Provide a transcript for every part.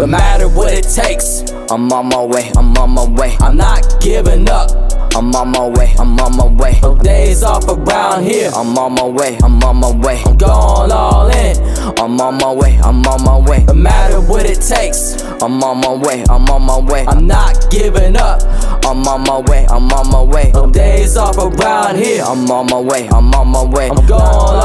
No matter what it takes, I'm on my way, I'm on my way. I'm not giving up. I'm on my way, I'm on my way. No days off around here. I'm on my way, I'm on my way. I'm going all in. I'm on my way, I'm on my way. No matter what it takes, I'm on my way, I'm on my way. I'm not giving up. I'm on my way, I'm on my way. No days off around here. I'm on my way, I'm on my way. I'm going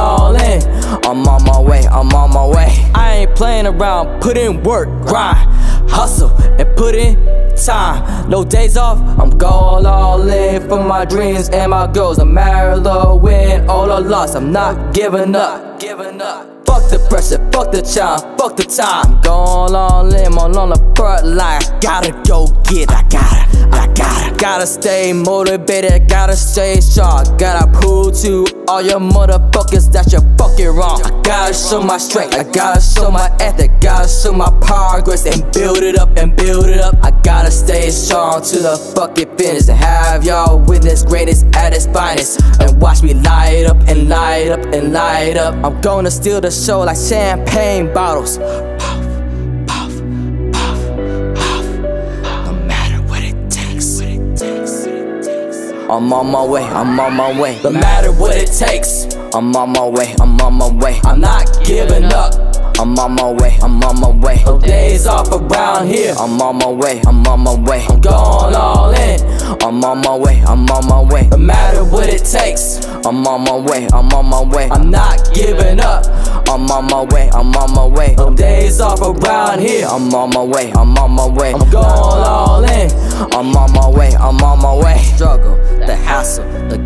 playing around, put in work, grind, hustle, and put in time. No days off, I'm going all in for my dreams and my goals. No matter the win or the loss, I'm not giving up. Giving up. Fuck the pressure, fuck the charm, fuck the time. Going all in, I'm on the front line. Gotta go get, I gotta, gotta. Stay motivated, gotta stay strong. Gotta prove to all your motherfuckers that you're fucking wrong. I gotta show my strength, I gotta show my ethic, gotta show my progress and build it up and build it up. I gotta stay strong to the fucking finish and have y'all witness greatest at its finest. And watch me light up and light up and light up. I'm gonna steal the show like champagne bottles. I'm on my way, I'm on my way. No matter what it takes, I'm on my way, I'm on my way. I'm not giving up. I'm on my way, I'm on my way. No days off around here. I'm on my way, I'm on my way. I'm going all in. I'm on my way, I'm on my way. No matter what it takes, I'm on my way, I'm on my way. I'm not giving up. I'm on my way, I'm on my way. No days off around here. I'm on my way, I'm on my way. I'm going all in. I'm on my way, I'm on my way. Struggle,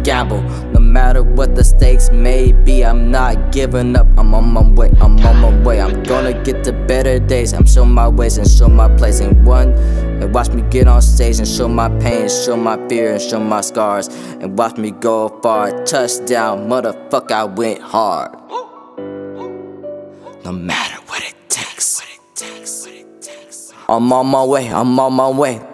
No matter what the stakes may be, I'm not giving up. I'm on my way, I'm on my way. I'm gonna get to better days. I'm show my ways and show my place. And one, and watch me get on stage and show my pain, show my fear, and show my scars. And watch me go far. Touchdown, motherfucker, I went hard. No matter what it takes. I'm on my way, I'm on my way.